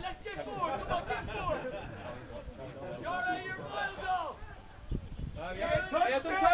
Let's get. Come on, get. You're out your miles off. Yeah, touchdown.